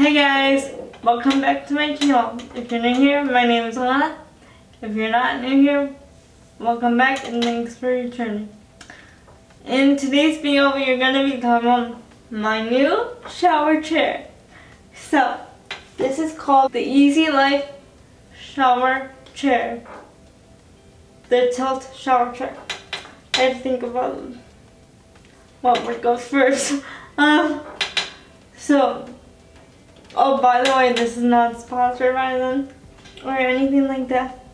Hey guys, welcome back to my channel. If you're new here, my name is Alana. If you're not new here, welcome back and thanks for returning. In today's video, we are going to be talking about my new shower chair. So, this is called the EZeeLife Shower Chair. The tilt shower chair. I had to think about what would go first. Um, so, oh, by the way, this is not sponsored by them or anything like that.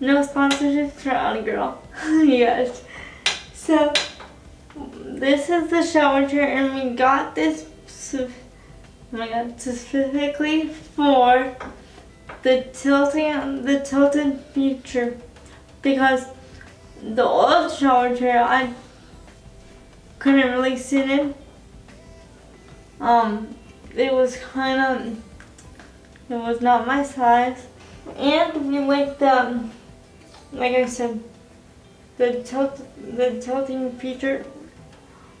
No sponsorships for Audi Girl. yes. So, this is the shower chair, and we got this. Oh my god, specifically for the tilting, the tilted feature, because the old shower chair I couldn't really sit in. Um, it was kind of, it was not my size. And we liked the, like I said, the tilt, the tilting feature.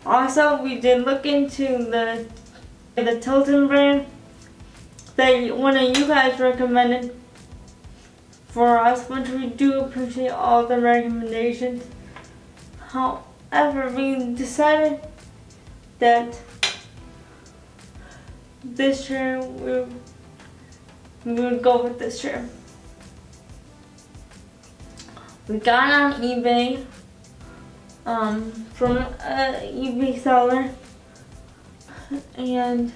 Also, we did look into the, the Tilton brand that one of you guys recommended for us, which we do appreciate all the recommendations. However, we decided that this year we, we go with this year. We got on eBay um, from an eBay seller and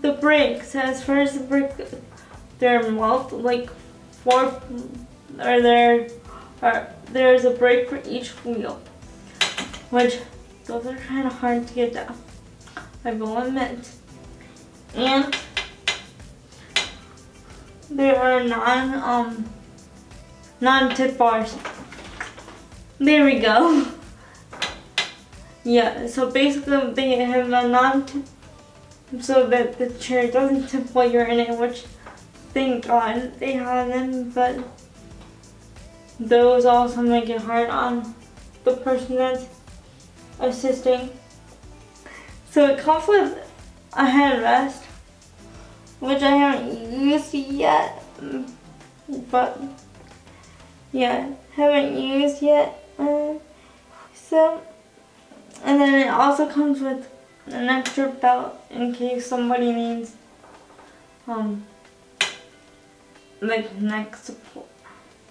the brakes, as far as the brake, they're like four, or there, there's a brake for each wheel, which those are kind of hard to get down, I will admit. And there are non, um, non-tip bars. There we go. Yeah, so basically they have a non-tip so that the chair doesn't tip while you're in it, which thank God they have them, but those also make it hard on the person that's assisting. So it comes with a headrest, which I haven't used yet, but yeah, haven't used yet. Uh, so, and then it also comes with an extra belt in case somebody needs um like neck support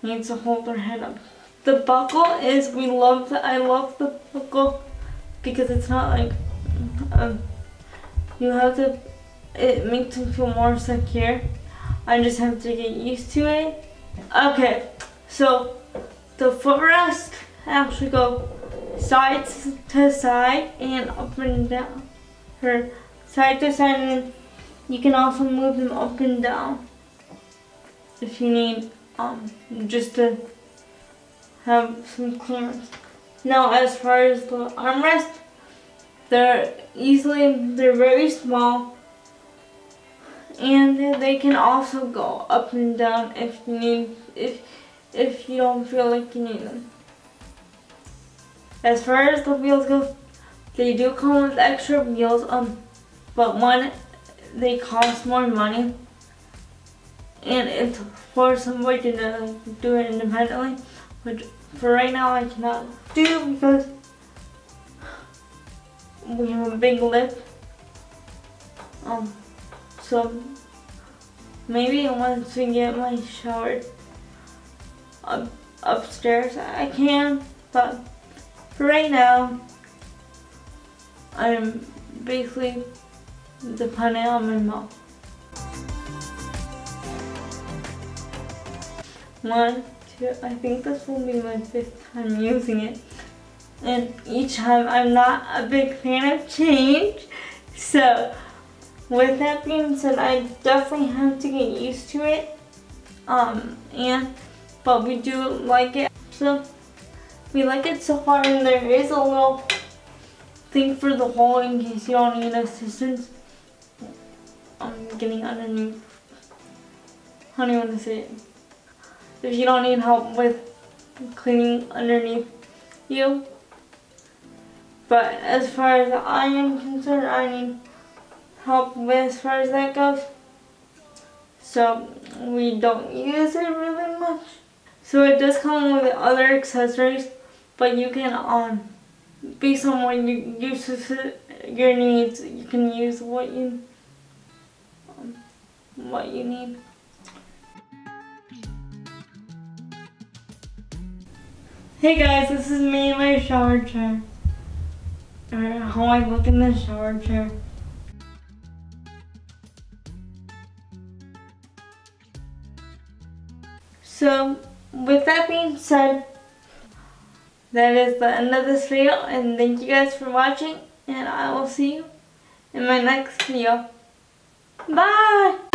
needs to hold their head up. The buckle is we love the I love the buckle because it's not like um, you have to it makes me feel more secure. I just have to get used to it. Okay, so the footrest actually go side to side and up and down. Her side to side and you can also move them up and down if you need um, just to have some clearance. Now as far as the armrest, they're easily, they're very small and they can also go up and down if you need, if, if you don't feel like you need them. As far as the wheels go, they do come with extra wheels, um, but one, they cost more money. And it's for somebody to do it independently, which for right now I cannot do because we have a big lip. Um, so maybe once we get my shower up, upstairs I can, but for right now, I'm basically depending on my mom. One, two, I think this will be my fifth time using it. And each time I'm not a big fan of change. So, with that being said, I definitely have to get used to it. Um, and, but we do like it. So, we like it so far and there is a little thing for the hole in case you don't need assistance. I'm getting underneath. How do you want to say it? If you don't need help with cleaning underneath you. But as far as I am concerned, I need help with as far as that goes. So we don't use it really much. So it does come with other accessories, but you can um based on what you use your needs, you can use what you um, what you need. Hey guys, this is me in my shower chair. Or how I look in the shower chair. So, with that being said, that is the end of this video and thank you guys for watching and I will see you in my next video. Bye!